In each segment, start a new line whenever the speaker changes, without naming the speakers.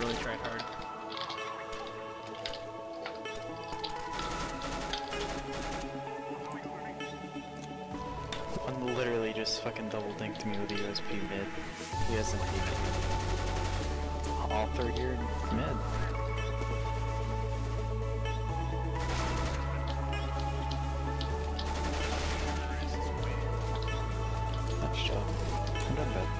really tried hard.
One literally just fucking double dinked me with a USP mid. He hasn't peeked. All third year mid. Nice job. I'm done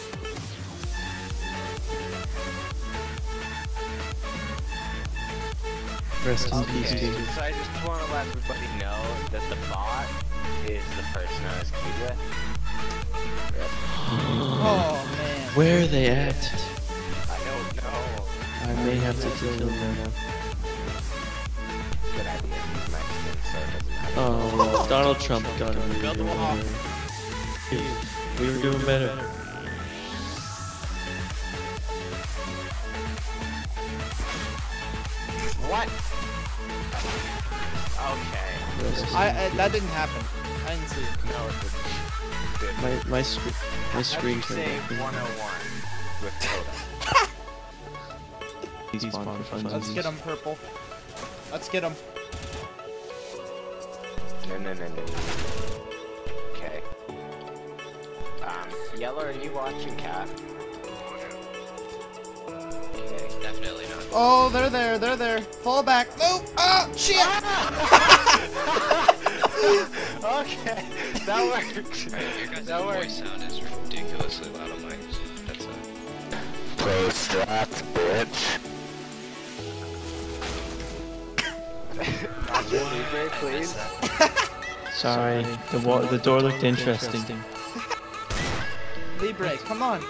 Rest in peace, dude.
so I just want to let everybody know that the bot is the person I was queued with.
Oh man.
Where are they at?
I don't know.
I may have to kill them.
Good idea. He's Mexican, so it doesn't matter.
Oh, Donald Trump got him.
Build the wall.
We were doing better.
What? Okay.
I, I that didn't happen. I didn't see. it.
No, it didn't.
My my screen my screen
How'd say
turned off.
101 with Koda?
He's spawned for
Let's get him purple. Let's get him.
No, no, no, no. Okay. Um, Yellow, are you watching Cat? Okay.
Definitely not.
Oh, they're there. They're there. Fall back. No. Oh ah, shit. Ah!
okay, that works.
Alright, your guys'
That
voice sound is ridiculously loud on mine. so That's a
Play straps, bitch. Libre, please.
Sorry, the wa the door looked interesting.
Libre, come on.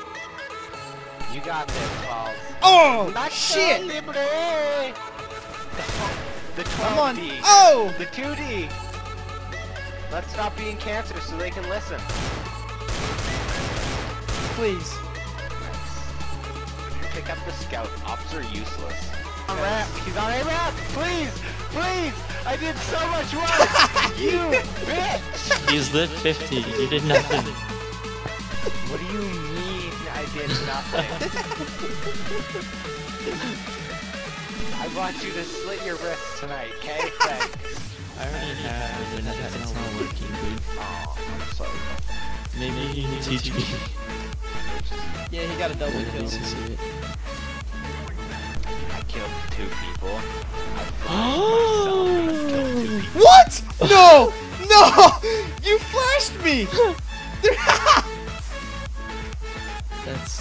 You got this, Balls.
Oh
Not
shit.
so Libre! The 12D.
Come on. Oh.
The 2D. Let's stop being cancer so they can listen.
Please.
Pick up the scout. Ops are useless. On ramp. He's on a ramp. Please, please. I did so much work. you bitch.
He's lit 50. You did nothing.
What do you mean I did nothing? I want you to slit your wrists tonight, okay? Thanks.
I already have, and it's not working, dude.
Oh, I'm sorry.
Maybe you can teach me.
Yeah, he got a double
I
kill.
need to see it.
I killed two people. I flashed myself and I killed two people.
What? No! No! You flashed me! It's.